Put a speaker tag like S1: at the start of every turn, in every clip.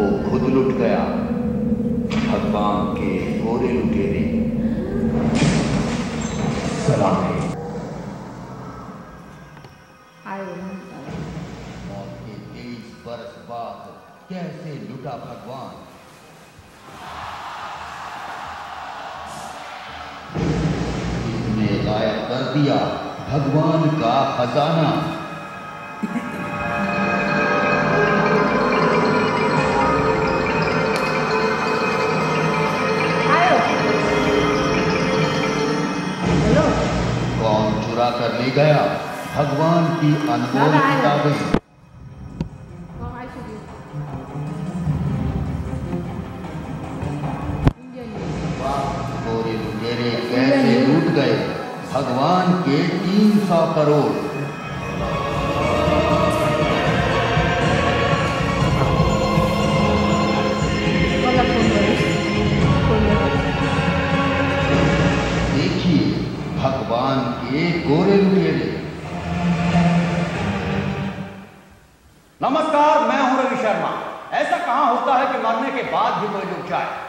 S1: वो खुद लुट गया। भगवान के गोरे लुटेरे। सलाम है। मौत के तेईस बरस बाद कैसे लुटा भगवान? इसने गायब कर दिया भगवान का खजाना। चुरा कर ले गया। भगवान की अनमोल। किताबें। भगवान के तीन सौ करोड़।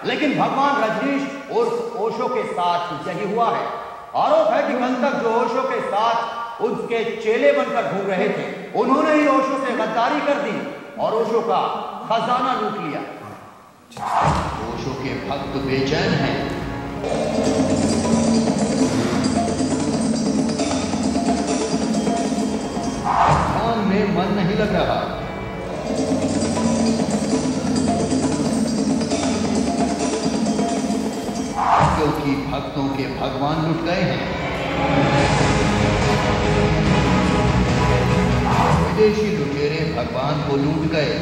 S2: लेकिन भगवान रजनीश उर्फ़ ओशो के साथ यही हुआ है। आरोप है कि कल तक जो ओशो के साथ उसके चेले बनकर घूम रहे थे, उन्होंने ही ओशो से गद्दारी कर दी और ओशो का खजाना लूट लिया।
S1: ओशो के भक्त बेचैन हैं। में मन नहीं लग रहा। भगवान लुट गए हैं। विदेशी लुटेरे भगवान को लूट गए।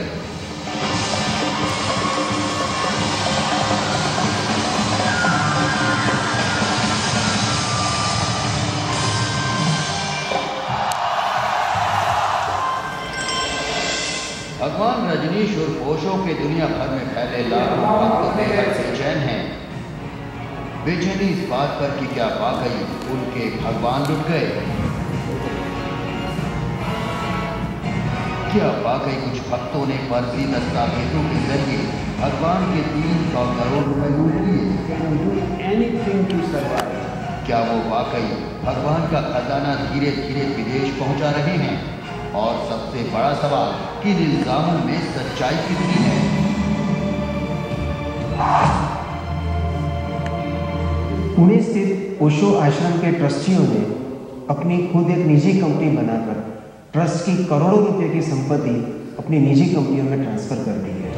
S1: भगवान रजनीश और ओशो के दुनिया भर में फैले लाखों भक्त बेहद बेचैन हैं। बेचैनी इस बात पर कि क्या वाकई उनके भगवान लुट गए? क्या वाकई कुछ भक्तों ने फर्जी दस्तावेजों के ज़रिए भगवान के तीन सौ करोड़ रुपए लूट लिए. क्या वो वाकई भगवान का खजाना धीरे धीरे विदेश पहुँचा रहे हैं? और सबसे बड़ा सवाल कि इल्जामों में सच्चाई कितनी है?
S3: पुणे स्थित ओशो आश्रम के ट्रस्टियों ने अपनी खुद एक निजी कंपनी बनाकर, ट्रस्ट की करोड़ों रुपए की संपत्ति अपनी निजी कंपनियों में ट्रांसफ़र कर दी है।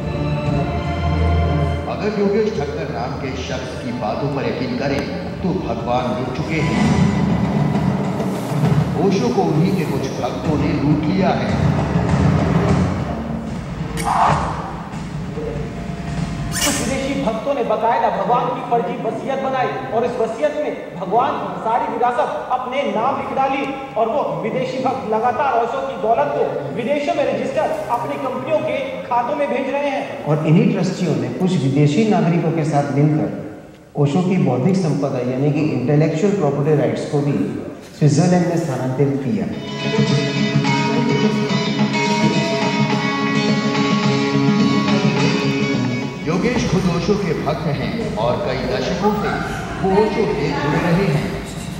S1: अगर योगेश ठक्कर नाम के शख्स की बातों पर यकीन करें तो भगवान लुट चुके हैं। ओशो को उन्हीं के कुछ भक्तों ने लूट लिया है।
S4: कुछ विदेशी भक्तों ने बकायदा भगवान की फर्जी वसीयत बनाई और इस वसीयत में भगवान सारी विरासत अपने नाम लिख डाली और वो विदेशी भक्त लगातार ओशो की दौलत को विदेशों में रजिस्टर अपनी कंपनियों के खातों में भेज रहे हैं।
S3: और इन्हीं ट्रस्टियों ने कुछ विदेशी नागरिकों के साथ मिलकर ओशो की बौद्धिक संपदा यानी कि इंटेलेक्चुअल प्रॉपर्टी राइट्स को भी स्विट्जरलैंड में स्थानांतरित किया।
S1: ओशो के भक्त हैं और कई दशकों से वो ओशो से जुड़े रहे हैं,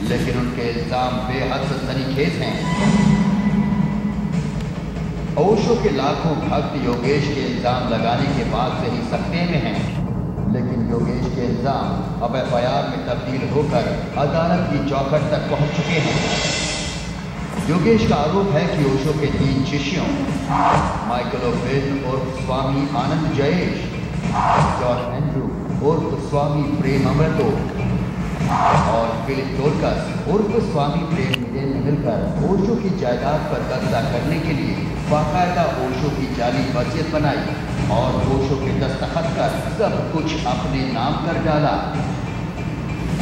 S1: लेकिन उनके इल्ज़ाम बेहद सनसनीखेज हैं। ओशो के लाखों भक्त योगेश के इल्ज़ाम लगाने के बाद से ही सकते में हैं, लेकिन योगेश के इल्ज़ाम अब एफ़ में तब्दील होकर अदालत की चौखट तक पहुँच चुके हैं। योगेश का आरोप है कि ओशो के तीन शिष्यों, माइकल ओबिन और स्वामी आनंद जयेश जॉन एंड्रू उर्फ़ स्वामी प्रेम अमृतो और फिलिप टोलकस उर्फ़ स्वामी प्रेम मिले ने मिलकर ओशो की जायदाद पर कब्जा करने के लिए बाकायदा ओशो की जाली वसीयत बनाई और ओशो के दस्तखत कर सब कुछ अपने नाम कर डाला।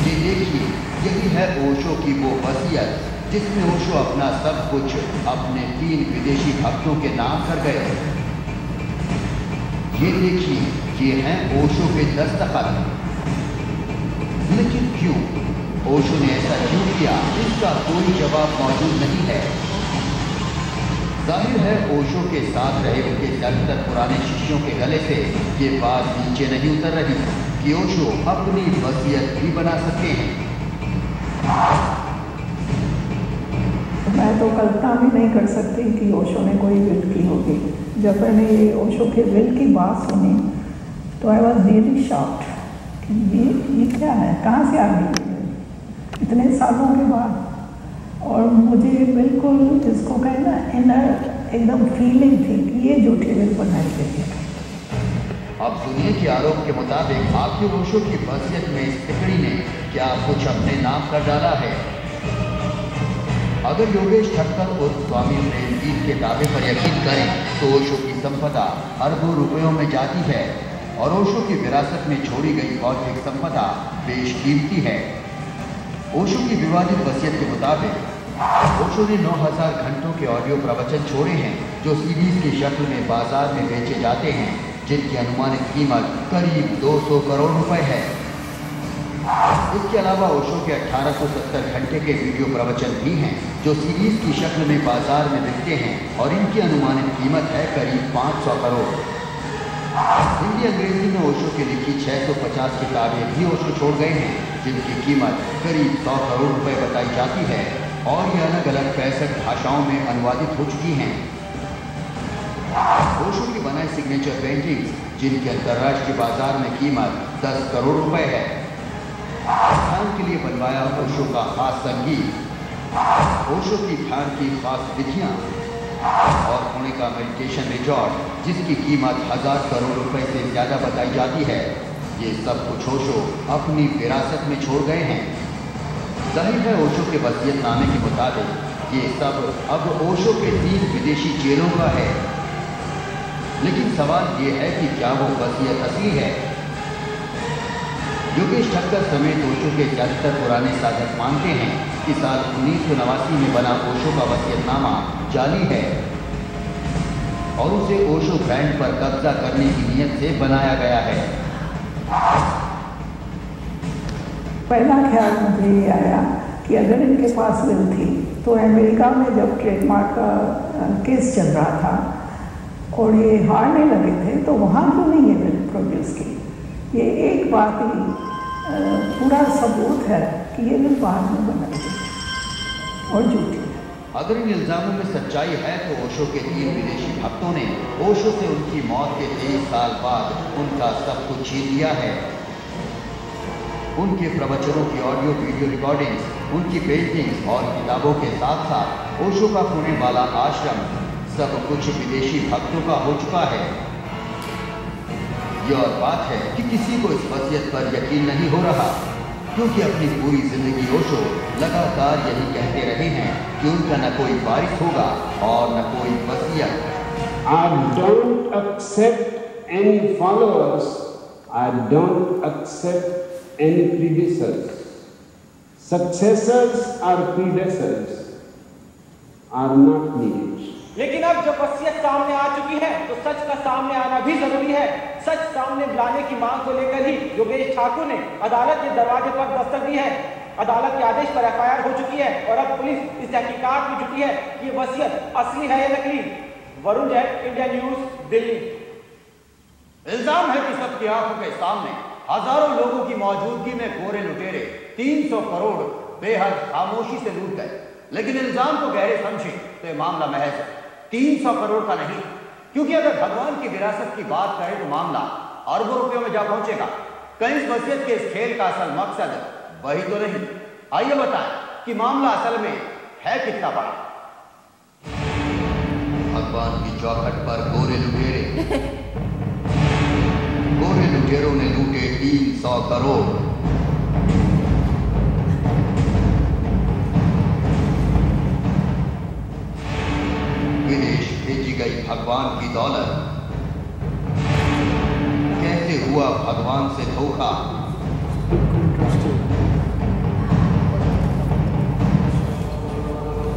S1: ये देखिए, यही है ओशो की वो वसीयत, जिसमें ओशो अपना सब कुछ अपने तीन विदेशी भक्तों के नाम कर गए। ये देखिए ये हैं, ओशो के दस्तखत लेकिन क्यों? ओशो ने ऐसा क्यों किया? इसका कोई जवाब मौजूद नहीं है। ज़ाहिर है, ओशो के साथ रहे उनके ज़्यादातर पुराने शिष्यों के गले से ये बात नीचे नहीं उतर रही कि ओशो अपनी वसीयत भी बना सकते हैं।
S5: मैं तो कल्पना भी नहीं कर सकती कि ओशो ने कोई विल की होगी। जब मैंने ओशो के विल की बात सुनी तो आई वॉज़ रियली शॉक्ड कि ये ये क्या है? कहाँ से आ गई इतने सालों के बाद। और मुझे बिल्कुल जिसको कहे ना इनर एकदम फीलिंग थी कि ये झूठी विल बनाई गई है
S1: अब सुनिए कि आरोप के मुताबिक आखिर ओशो की वसीयत में इस तिकड़ी ने क्या कुछ अपने नाम कर डाला है? अगर योगेश ठक्कर उर्फ़ स्वामी प्रेमजीत के दावे पर यकीन करें तो ओशो की संपदा अरबों रुपयों में जाती है। और ओशो की विरासत में छोड़ी गई बौद्धिक संपदा बेशकीमती है। ओशो की विवादित वसीयत के मुताबिक, ओशो ने 9000 घंटों के ऑडियो प्रवचन छोड़े हैं, जो सीरीज़ की शक्ल में बाज़ार में बेचे जाते हैं, जिनकी अनुमानित कीमत करीब 200 करोड़ रुपए है। इसके अलावा ओशो के 1870 घंटे के वीडियो प्रवचन भी हैं, जो सीरीज़ की शक्ल में बाज़ार में बिकते हैं और इनकी अनुमानित कीमत है करीब 500 करोड़। हिंदी अंग्रेज़ी में ओशो की लिखी 650 किताबें भी ओशो छोड़ गए हैं, जिनकी कीमत करीब 100 करोड़ रुपए बताई जाती है और ये अलग अलग पैंसठ भाषाओं में अनुवादित हो चुकी हैं। ओशो की बनाई सिग्नेचर पेंटिंग्स जिनकी अंतर्राष्ट्रीय बाज़ार में कीमत 10 करोड़ रुपए है। ध्यान के लिए बनवाया ओशो का खास संगीत। ओशो की ध्यान की खास विधियाँ और पुणे का मेडिटेशन रिजॉर्ट जिसकी कीमत हज़ार करोड़ रुपए से ज़्यादा बताई जाती है, ये सब कुछ ओशो अपनी विरासत में छोड़ गए हैं। ज़ाहिर है ओशो के वसीयतनामे के मुताबिक ये सब अब ओशो के तीन विदेशी जेलों का है। लेकिन सवाल ये है कि क्या वो वसीयत असली है? योगेश ठक्कर समेत ओशो के ज़्यादातर पुराने साधक मानते हैं। कि साल उन्नीस सौ नवासी में बना ओशो का वसीयतनामा जाली है और उसे ओशो ब्रांड पर कब्जा करने की नीयत से बनाया गया है।
S5: पहला ख्याल मुझे ये आया कि अगर इनके पास विल थी तो अमेरिका में जब ट्रेडमार्क का केस चल रहा था और ये हारने लगे थे तो वहाँ क्यों तो नहीं ये विल प्रोड्यूस की ये एक बात ही पूरा सबूत है कि ये विल बाद में बनाई गई और झूठी
S1: अगर इन इल्जामों में सच्चाई है तो ओशो के तीन विदेशी भक्तों ने ओशो से उनकी मौत के तेईस साल बाद उनका सब कुछ छीन लिया है। उनके प्रवचनों की ऑडियो, वीडियो रिकॉर्डिंग्स उनकी पेंटिंग्स और किताबों के साथ साथ ओशो का पुणे वाला आश्रम सब कुछ विदेशी भक्तों का हो चुका है। यह और बात है कि किसी को इस वसीयत पर यकीन नहीं हो रहा। क्योंकि अपनी पूरी ज़िंदगी ओशो लगातार यही कहते रहे हैं कि उनका न कोई बारिश होगा और न कोई वसीयत।
S6: I don't accept any followers I don't accept any predecessors successors or predecessors are not needed
S4: लेकिन अब जब वसीयत सामने आ चुकी है तो सच का सामने आना भी ज़रूरी है। सच सामने लाने की मांग को लेकर ही योगेश ठाकुर ने अदालत के दरवाजे पर दस्तक दी है। अदालत के आदेश पर एफआईआर हो चुकी है और अब पुलिस इस तहकीकात में जुटी है कि वसीयत असली है या नकली। Varun Jain India news, Delhi.
S2: इल्ज़ाम है कि सबकी आँखों के सामने हज़ारों लोगों की मौजूदगी में गोरे लुटेरे 300 करोड़ बेहद खामोशी से लूट गए। लेकिन इल्ज़ाम को गहरे समझे तो ये मामला महज 300 करोड़ का नहीं। क्योंकि अगर भगवान की विरासत की बात करें तो मामला अरबों रुपयों में जा पहुंचेगा। इस वसीयत के इस खेल का असल मकसद वही तो नहीं। आइए बताएँ कि मामला असल में है कितना बड़ा।
S1: भगवान की चौखट पर गोरे लुटेरे। गोरे लुटेरों ने लूटे तीन सौ करोड़। भगवान की दौलत। कैसे हुआ भगवान से धोखा।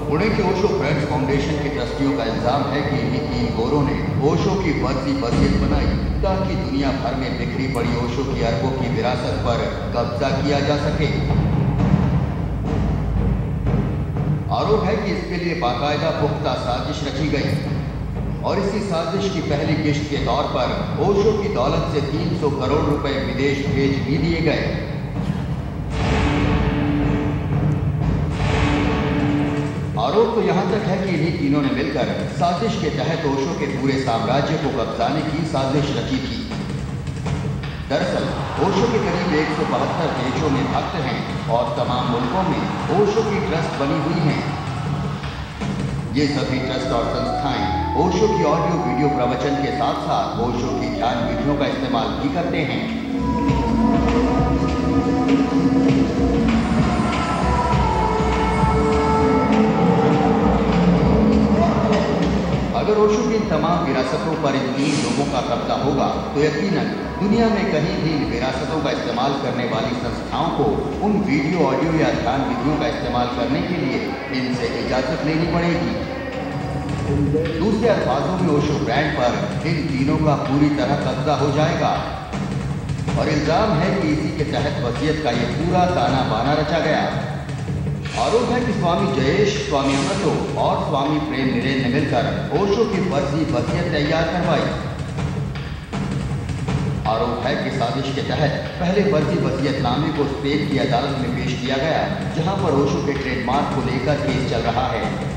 S1: पुणे के ओशो फ्रेंड्स फाउंडेशन के ट्रस्टियों का इल्ज़ाम है कि इन्हीं तीन गोरों ने ओशो की फर्जी वसीयत बनाई। ताकि दुनिया भर में बिखरी पड़ी ओशो की अरबों की विरासत पर कब्जा किया जा सके। आरोप है कि इसके लिए बाकायदा पुख्ता साजिश रची गई। और इसी साजिश की पहली किश्त के तौर पर ओशो की दौलत से 300 करोड़ रुपए विदेश भेज भी दिए गए। आरोप तो यहाँ तक है कि इन्हीं तीनों ने मिलकर साजिश के तहत ओशो के पूरे साम्राज्य को कब्जाने की साजिश रची थी। दरअसल, ओशो के करीब एक सौ बहत्तर देशों में भक्त हैं और तमाम मुल्कों में ओशो की ट्रस्ट बनी हुई हैं। ये सभी ट्रस्ट और संस्थाएँ ओशो की ऑडियो वीडियो प्रवचन के साथ साथ ओशो की ध्यान विधियों का इस्तेमाल भी करते हैं। अगर ओशो की इन तमाम विरासतों पर इन तीन लोगों का कब्जा होगा तो यकीनन दुनिया में कहीं भी इन विरासतों का इस्तेमाल करने वाली संस्थाओं को उन वीडियो, ऑडियो या ध्यान विधियों का इस्तेमाल करने के लिए इनसे इजाज़त लेनी पड़ेगी। दूसरे अल्फाजों में ओशो ब्रांड पर इन तीनों का पूरी तरह कब्जा हो जाएगा। और इल्ज़ाम है कि इसी के तहत वसीयत का ये पूरा ताना बाना रचा गया। आरोप है कि स्वामी जयेश, स्वामी अमृतो और स्वामी प्रेम निरेन ने मिलकर ओशो की फर्जी वसीयत तैयार करवाई। आरोप है कि साजिश के तहत पहले फर्जी वसीयतनामे को स्पेन की अदालत में पेश किया गया, जहाँ पर ओशो के ट्रेडमार्क को लेकर केस चल रहा है।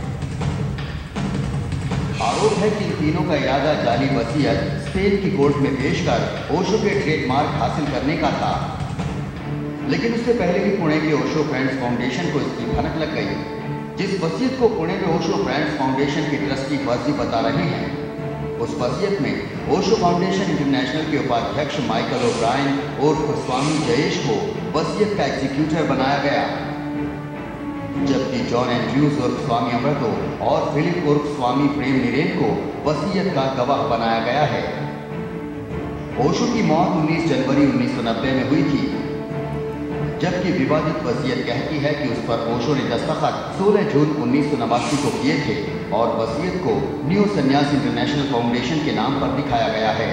S1: आरोप है कि तीनों का इरादा जाली वसीयत स्पेन की कोर्ट में पेश कर ओशो के ट्रेडमार्क हासिल करने का था। लेकिन उससे पहले ही पुणे के ओशो फ्रेंड्स फाउंडेशन को इसकी भनक लग गई। जिस वसीयत को पुणे में ओशो फ्रेंड्स फाउंडेशन के ट्रस्टी फर्जी बता रहे हैं, उस वसीयत में ओशो फाउंडेशन इंटरनेशनल के उपाध्यक्ष माइकल ओब्रायन और स्वामी जयेश को वसीयत का एग्जीक्यूटर बनाया गया। जबकि जॉन एंड्रयूज और स्वामी अमृतो और फिलिप उर्फ़ स्वामी प्रेम निरेन को वसीयत का गवाह बनाया गया है। ओशो की मौत 19 जनवरी 1990 में हुई थी, जबकि विवादित वसीयत कहती है कि उस पर ओशो ने दस्तखत 16 जून उन्नीस को किए थे और वसीयत को न्यू संन्यास इंटरनेशनल फाउंडेशन के नाम पर दिखाया गया है।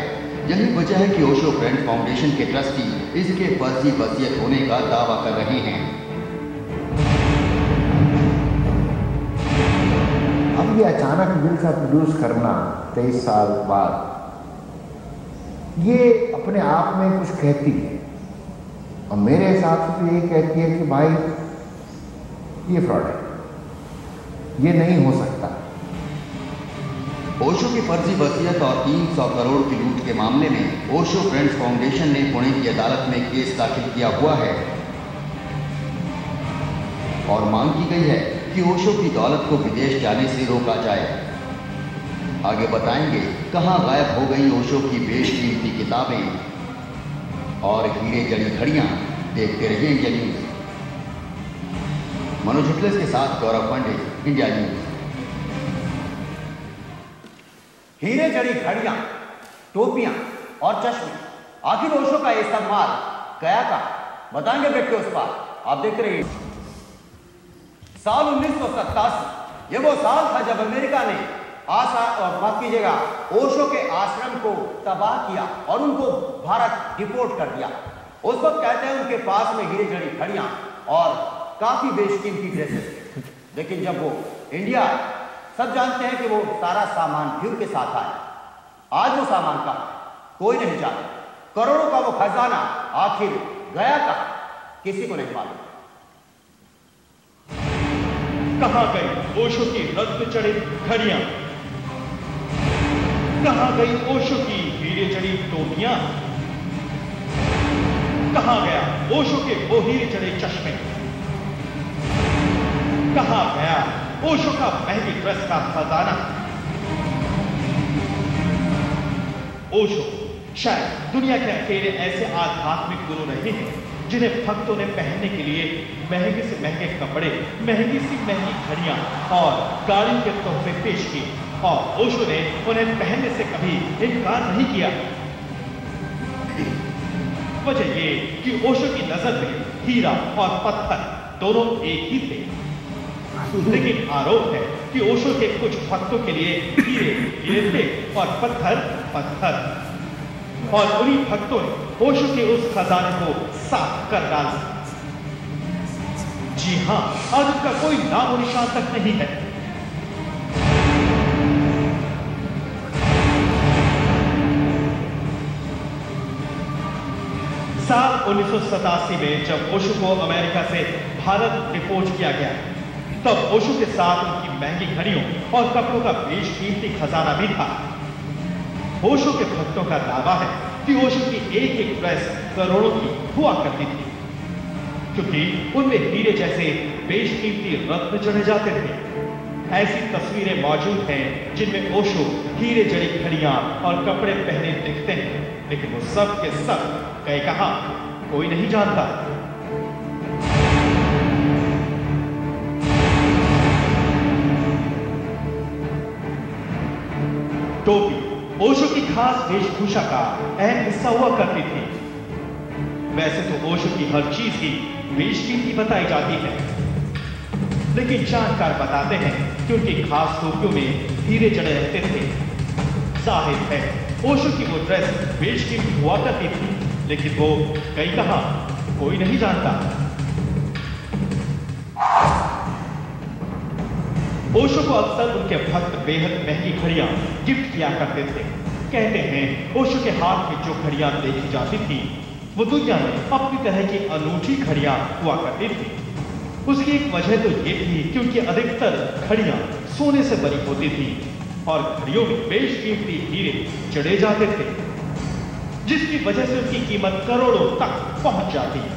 S1: यही वजह है कि ओशो फ्रेंड फाउंडेशन के ट्रस्टी इसके फर्जी वसीयत होने का दावा कर रहे हैं।
S7: ये अचानक बिल का प्रोड्यूस करना तेईस साल बाद, ये अपने आप में कुछ कहती है। और मेरे हिसाब से तो ये कहती है कि भाई, ये फ्रॉड है। ये नहीं हो सकता।
S1: ओशो की फर्जी वसीयत और 300 करोड़ की लूट के मामले में ओशो फ्रेंड्स फाउंडेशन ने पुणे की अदालत में केस दाखिल किया हुआ है। और मांग की गई है कि ओशो की दौलत को विदेश जाने से रोका जाए। आगे बताएँगे कहाँ गायब हो गई ओशो की बेशकीमती किताबें। और हीरे जड़ी घड़ियाँ देखते रहिए इंडिया न्यूज़। मनोज हुटलेस के साथ गौरव पांडे, इंडिया न्यूज़।
S2: हीरे जड़ी घड़ियाँ, टोपियाँ और चश्मे। आखिर ओशो का ये सब माल गया का? बताएँगे बेटे उस पर। आप देखते रहिए। साल उन्नीस सौ सत्तासी। ये वो साल था जब अमेरिका ने आशा और माफ़ कीजिएगा, ओशो के आश्रम को तबाह किया और उनको भारत डिपोर्ट कर दिया। उस वक्त कहते हैं उनके पास में हीरे जड़ी खड़ियाँ और काफ़ी बेशकीमती ड्रेसेस लेकिन जब वो इंडिया, सब जानते हैं कि वो सारा सामान भी उनके साथ आया। आज वो सामान का कोई नहीं जानता करोड़ों का वो खजाना आखिर गया का किसी को नहीं मालूम।
S8: कहाँ गई? ओशो की रक्त चढ़ी घड़ियाँ। कहाँ गई ओशो की हीरे चढ़ी टोपियाँ? कहाँ गया ओशो के वो हीरे चढ़े चश्मे? कहाँ गया ओशो का महँगी ड्रेस का खजाना? ओशो, शायद दुनिया के अकेले ऐसे आध्यात्मिक गुरु नहीं हैं। जिन्हें भक्तों ने पहनने के लिए महँगे से महँगे कपड़े, महँगी सी महँगी घड़ियाँ और गाड़ी के तोहफे पेश किए और ओशो ने उन्हें पहनने से कभी इनकार नहीं किया। वजह ये कि ओशो की नज़र में हीरा और पत्थर दोनों एक ही थे। लेकिन आरोप है कि ओशो के कुछ भक्तों के लिए हीरे हीरे थे और पत्थर पत्थर और उन्हीं भक्तों ने ओशो के उस खजाने को साफ़ कर डाला। जी हाँ, आज उनका कोई नामो निशान तक नहीं है। साल उन्नीस सौ सतासी में जब ओशो को अमेरिका से भारत डिपोर्ट किया गया, तब ओशो के साथ उनकी महँगी घड़ियों और कपड़ों का बेश बेशकीमती खजाना भी था। ओशो के भक्तों का दावा है कि ओशो की एक एक ड्रेस करोड़ों की हुआ करती थी। क्योंकि उनमें हीरे जैसे बेशकीमती रत्न चढ़े जाते थे। ऐसी तस्वीरें मौजूद हैं जिनमें ओशो हीरे जड़ी घड़ियाँ और कपड़े पहने दिखते हैं, लेकिन वो सब के सब कह कहा, कोई नहीं जानता। टोपी ओशो की खास वेशभूषा का अहम हिस्सा हुआ करती थी। वैसे तो ओशो की हर चीज़ ही बेशकीमती बताई जाती है। लेकिन जानकार बताते हैं कि उनकी खास टोपियों में हीरे जड़े रहते थे। ज़ाहिर है, ओशो की वो ड्रेस बेशकीमती हुआ करती थी, लेकिन वो कई कहा कोई नहीं जानता। ओशो को अक्सर उनके भक्त बेहद महँगी घड़ियाँ गिफ्ट किया करते थे। कहते हैं, ओशो के हाथ में जो घड़ियाँ देखी जाती थी, वो दुनिया में अपनी तरह की अनूठी घड़ियाँ हुआ करती थी। उसकी एक वजह तो ये थी कि उनकी अधिकतर घड़ियाँ सोने से बनी होती थी और घड़ियों में बेशकीमती हीरे चढ़े जाते थे, जिसकी वजह से उनकी कीमत करोड़ों तक पहुँच जाती।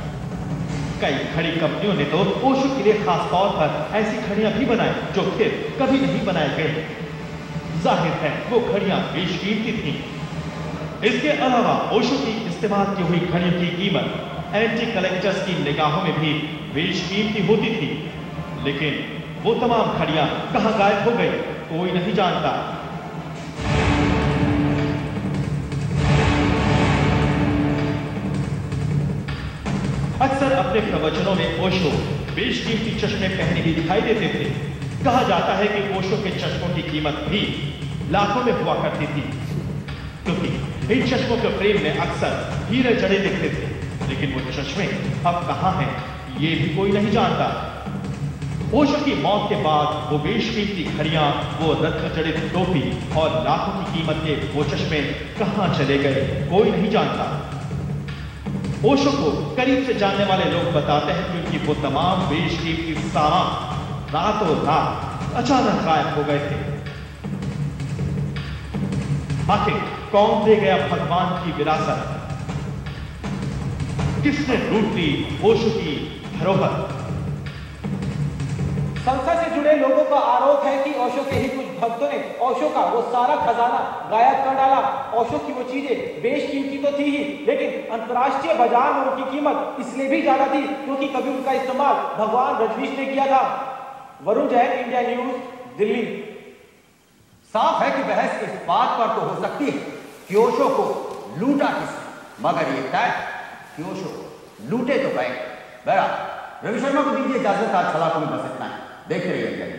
S8: कई घड़ी कंपनियों ने तो ओशो के लिए खास तौर पर ऐसी घड़ियाँ भी बनाई जो फिर कभी नहीं बनाए गए ज़ाहिर है, वो घड़ियाँ बेशकीमती थी। इसके अलावा ओशो की इस्तेमाल की हुई खड़ियों की कीमत एंटी कलेक्टर्स की निगाहों में भी बेशकीमती होती थी। लेकिन वो तमाम घड़ियाँ कहाँ गायब हो गई, कोई नहीं जानता। अपने प्रवचनों में ओशो बेशकीमती चश्मे पहने भी दिखाई देते थे। कहा जाता है कि ओशो के चश्मों की कीमत भी लाखों में हुआ करती थी। क्योंकि इन चश्मों के फ्रेम में अक्सर हीरे जड़े दिखते थे। लेकिन वो चश्मे अब कहाँ हैं, ये भी कोई नहीं जानता। ओशो की मौत के बाद वो बेशकीमती घड़ियाँ, वो रत्न जड़ित टोपी और लाखों की कीमत के वो चश्मे कहाँ चले गए, कोई नहीं जानता। ओशो को करीब से जानने वाले लोग बताते हैं कि वो तमाम बेशकीमती सामान रातों रात अचानक गायब हो गए थे। आखिर कौन दे गया भगवान की विरासत? किसने लूट ली ओशो की धरोहर?
S4: जुड़े लोगों का आरोप है कि ओशो के ही कुछ भक्तों ने ओशो का वो सारा खजाना गायब कर डाला। ओशो की वो चीज़ें बेशकीमती तो थी ही, लेकिन अंतर्राष्ट्रीय बाज़ार में उनकी कीमत इसलिए भी ज़्यादा थी क्योंकि कभी उनका इस्तेमाल भगवान रजनीश ने किया था। Varun Jain, India news, Delhi.
S2: साफ़ है कि बहस इस बात पर तो हो सकती है कि ओशो को लूटा किसने। मगर ये तय कि ओशो लूटे तो गए। बहरा रवि शर्मा को दीजिए इजाज़त, आज सलाखों में बस इतना है। देखते रहिए